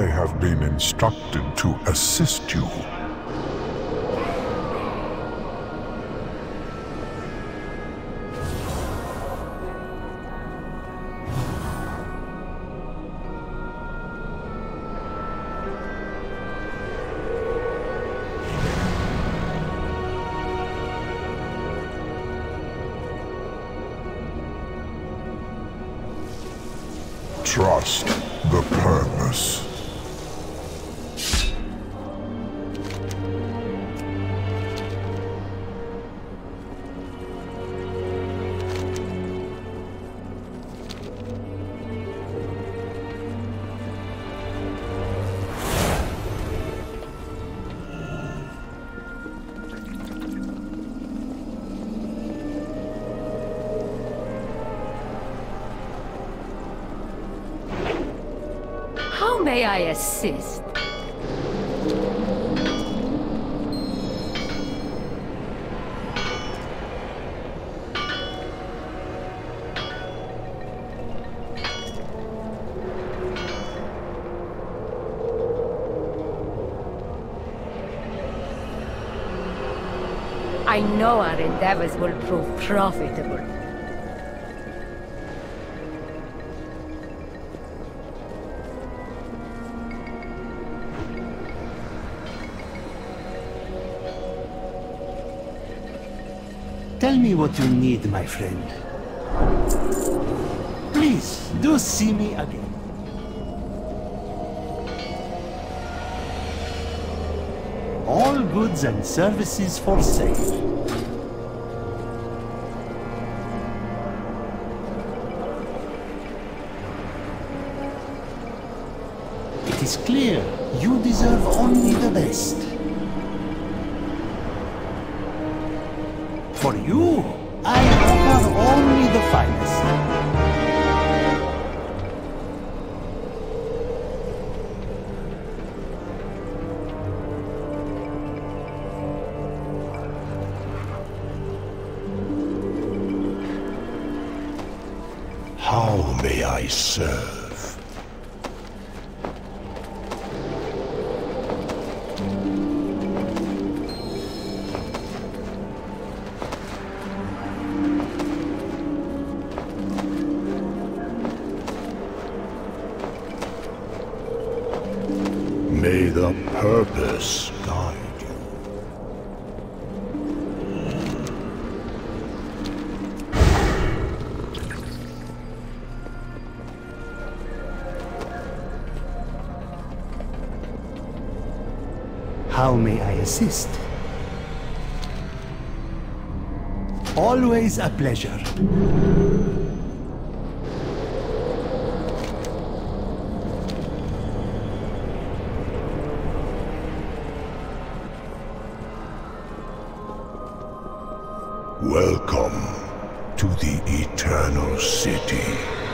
I have been instructed to assist you. Trust the purpose. May I assist? I know our endeavors will prove profitable. Tell me what you need, my friend. Please, do see me again. All goods and services for sale. It is clear you deserve only the best. For you, I offer only the finest. How may I serve? The purpose guide you. How may I assist? Always a pleasure. Welcome to the Eternal City.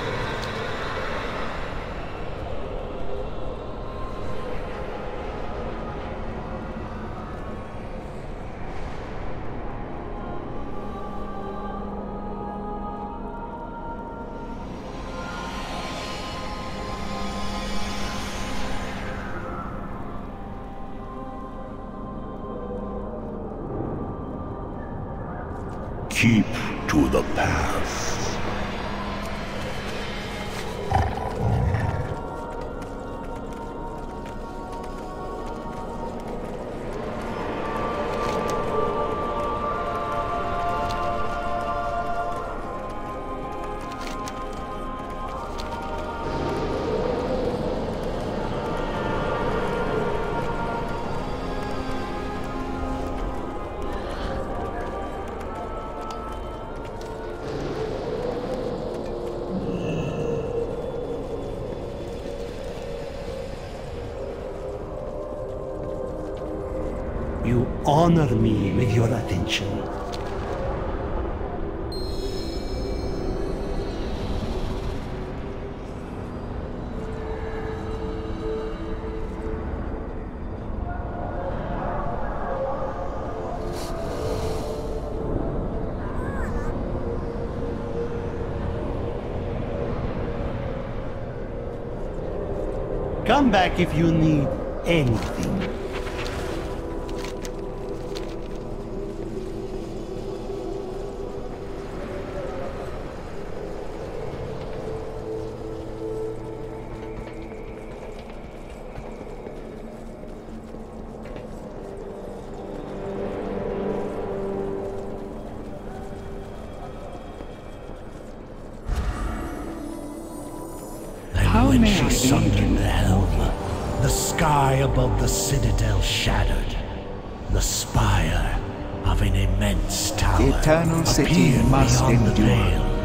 Keep to the path. You honor me with your attention. Come back if you need anything. When she sundered the helm, the sky above the citadel shattered. The spire of an immense tower The Eternal City appeared must beyond the endure. veil.